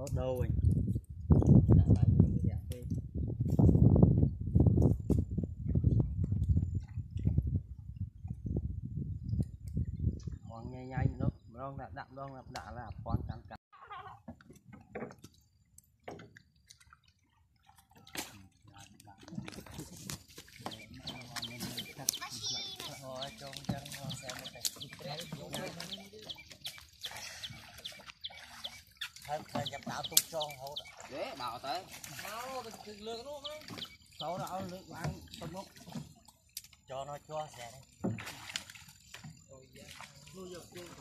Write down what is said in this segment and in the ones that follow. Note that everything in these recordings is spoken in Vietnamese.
Hốt đâu anh. Dạ lại như vậy. Hoàng nhanh nhanh nó, đong đã đặng đong đã đã là con cắn cắn. Thôi trông chân ngon xem một cái thân thân nhập đạo tung cho hốt Dễ bảo tới. Đâu, từ lừa nó không? sau đó nước ăn tôm mốc cho nó cho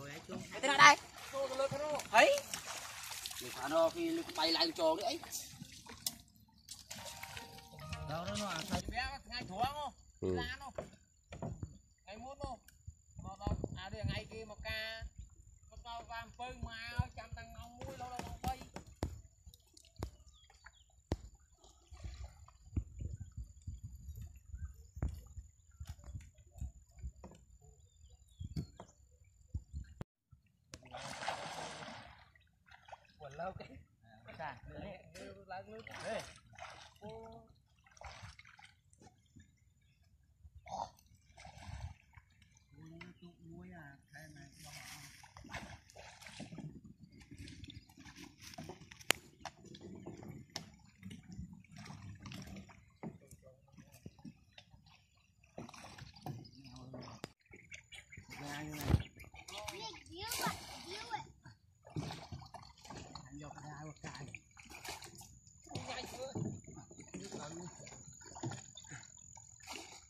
ấy chung Cái tên ở đây. Thấy. Người thả nó khi bay lại tròn đấy ấy. đâu đó nó ăn thấy Bé ngay thua không? Ừ. Không? Ngày muốn không? Mà à đây là ngày kia mà ca. Mà tao vam pưng mà quần lâu cái cả đấy lá nước đấy muối à cái này nó ra như này anh vô cái ao cài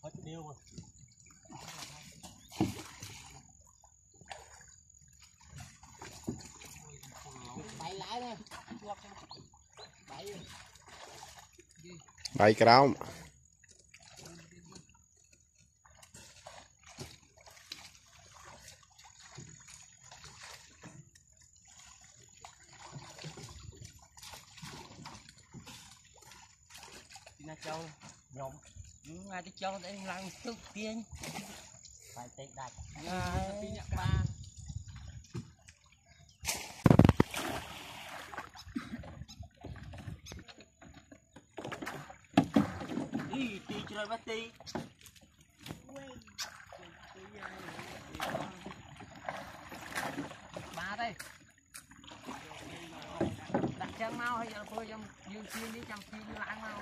hết điêu rồi Bay lại đây bay cái đó na châu. Nhóm ừ, ngay tới châu để làm tự tiên. Phải tệ đặt. À, rồi đi bắt đi Ba đây. Đặt chân mau, hay giờ phơi trong dương chiên đi trong chiên lãng mau.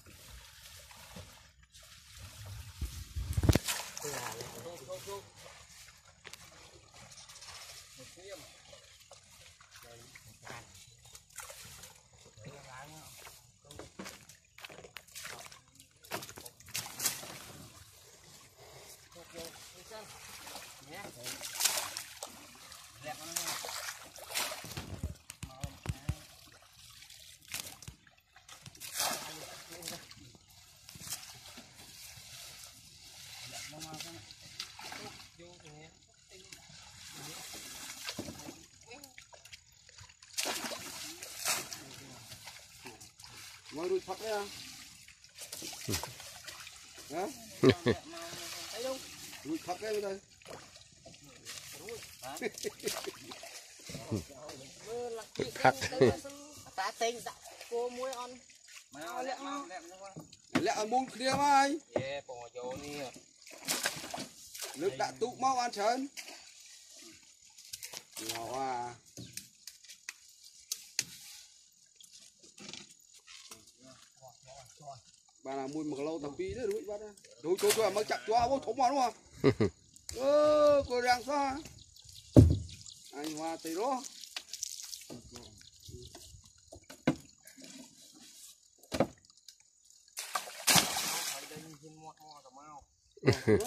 ngồi đuôi thật đấy à? ừ. hả? Thấy đâu? Đuôi thật đấy bây giờ. Thật. Ta tên dạ cô muối on. Mà lẹ lẹ muôn kia mà anh. Yeah, bỏ vô đi nước đã tụ máu ăn trơn nhỏ à bà là mùi mặc lâu tập pi đấy đuổi bắt đuổi chỗ cho mà chặt cho vô thủng mà đúng không? Ơ cô đang sao anh hoa tây đó Hãy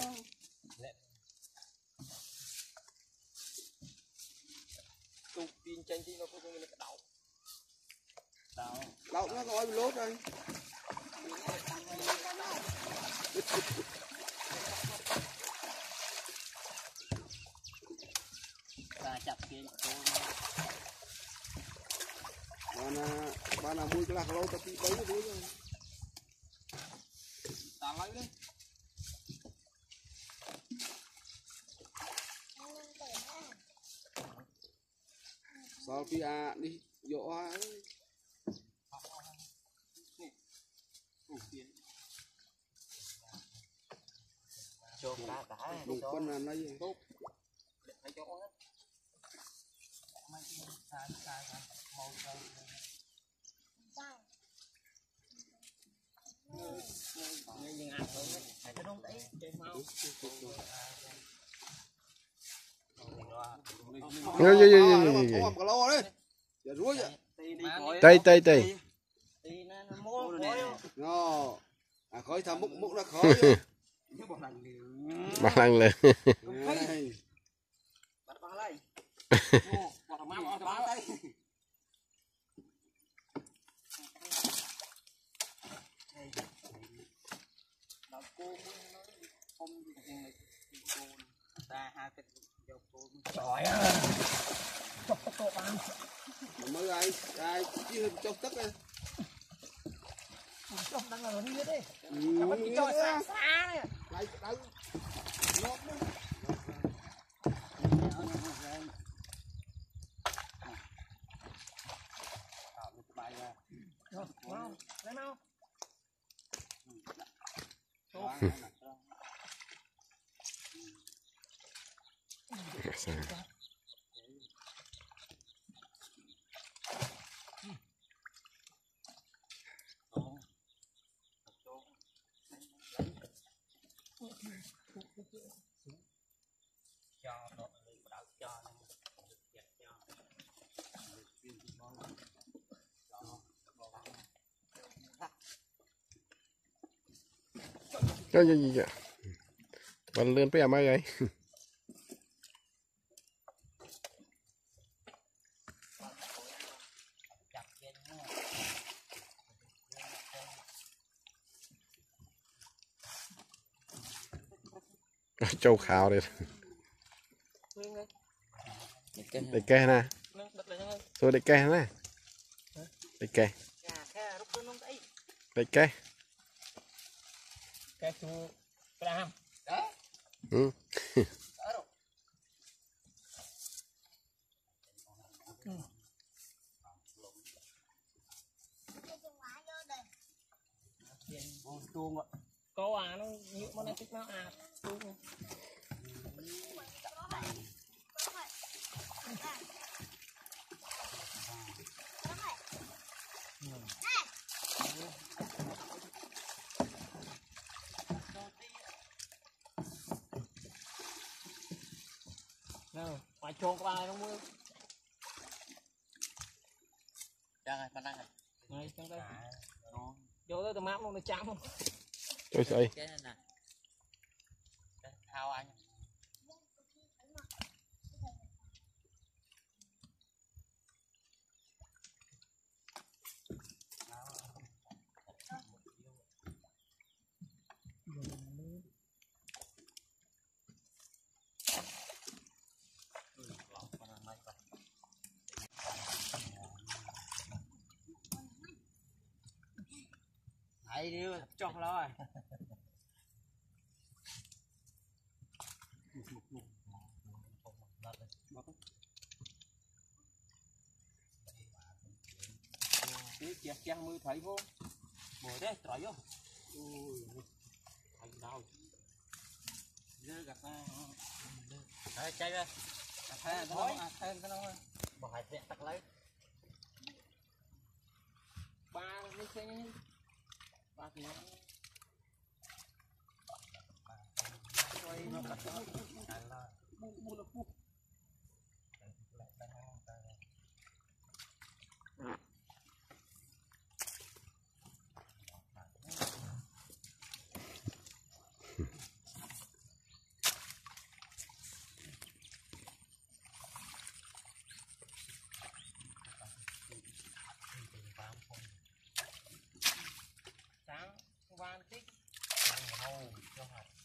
Mana mana mui kelah kalau tapi bayu dulu. Talai deh. Salpi a đi dỗ a. Cho cá cá. Đúng con là nó tốt. Yo yo yo yo yo yo. Tay tay tay. Nó. À khói thả múc múc nó khói. Bằng lăng lên. Bắt bằng lại. Hãy subscribe cho kênh Ghiền lên. ហើយ បាត់បោះហើយ បោះមកអស់ទៅ បាត់ទៅ ដល់គោមួយធំជាងគោ តាហៅទឹកយកគោមួយ trời ơi chọc tóc cột ăn មើលអាយអាយជិះចុះទឹកហ៎ chọc đang ở đây đấy មិន cái ចុះ trò សា xa xa này ដៃដៅលោកនោះ Ya, ya, ya, ya. Bạn lên bé mai ấy. Ờ, Châu khảo đi. Để kê nè. Thôi để kê nè. Để kê. Để kê. chuông có ai không mưa đang này bạn đang này. Ngay trong đây. Vô tới từ mát luôn nó chạm không tôi sợ cái này nè. Ấy đi cho lo rồi cái chẹt chẹt mưa thấy vô bồi đấy trời vô thành đau dơ gặp đấy chạy ra à nó à thêm cái nó bỏ hai vẹn tắc lấy ba đi xe nhanh ba thì quay nó cắt hầu cho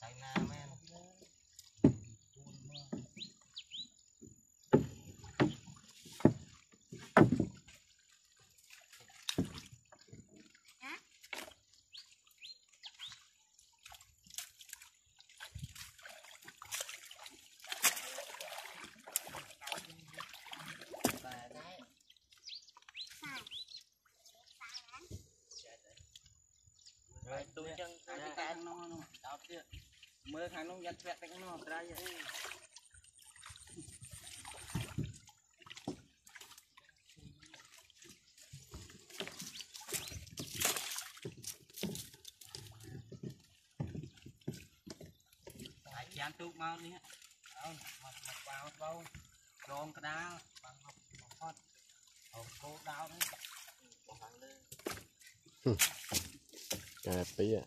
Thầy na men ទូចឹងតែខាងនោះនោះដោតទៀតមើលខាងនោះយ៉ាត់ធ្លាក់ទាំងនោះត្រៃហ្នឹងានទូកមកនេះអូនមកមកបោបោរងកដាលបានមកបំផុតអូនគោដោនបងខាងលើ cà tí à ạ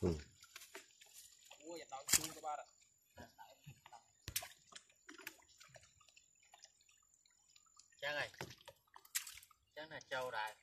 ừ. chán này. Chán là trâu đại.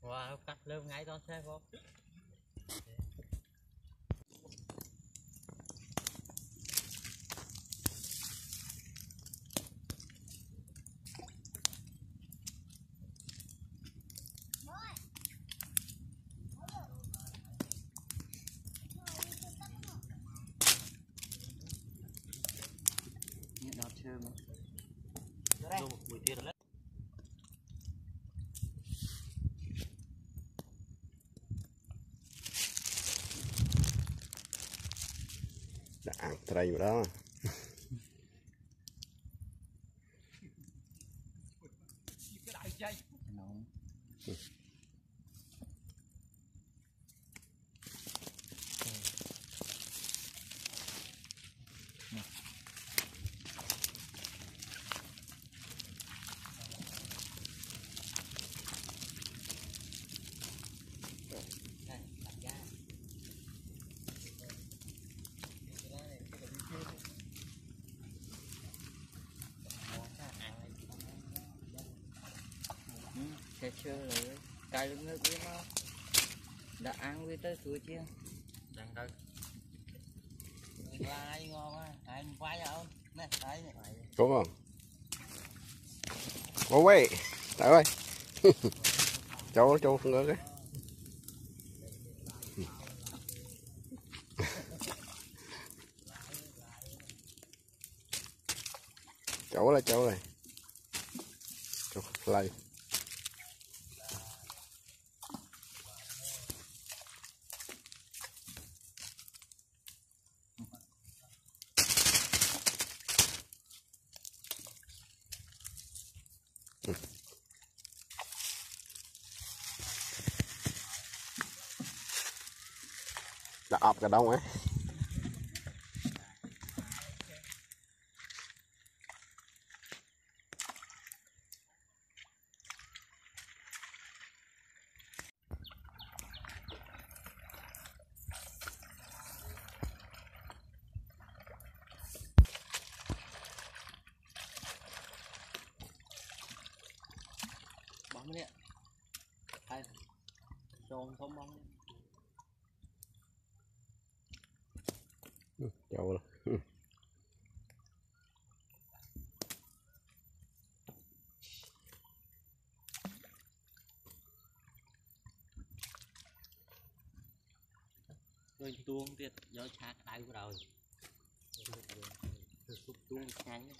Wow, cắt lên ngay con xe vô. Đã ăn xe chưa rồi cài lưng nước với nó đã ăn với tới tuổi chưa đang đâu lai ngon á ai quay không? Nè thấy nè có không? Ô quay tại ơi. Châu châu không ngờ cái. Chỗ là chỗ này. Chỗ lại đã cả đông ấy. Bóng đấy hay. Tròn không bóng chỗ ឃើញទួងទៀតយកឆាក្តៅក្រោយធ្វើស៊ុបទួងឆ្ងាញ់ណា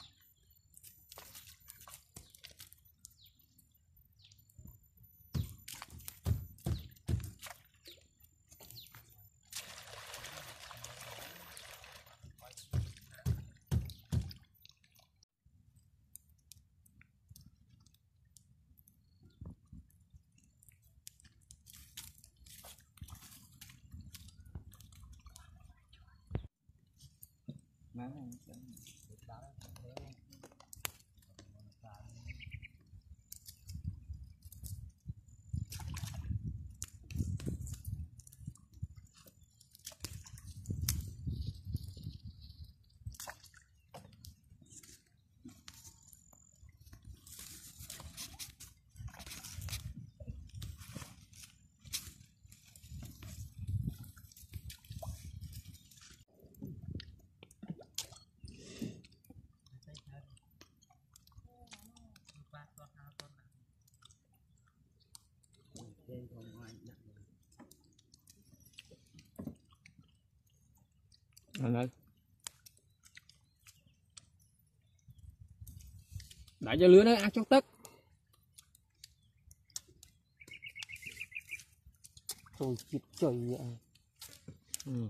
ơi đại cho lứa nó ăn chút tất? Tôi chít trời vậy. Ừ.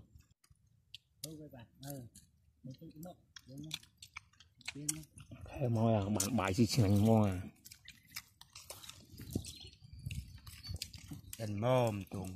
Thế mồi à bạn bài xí xanh mồi à đền mồm tuồng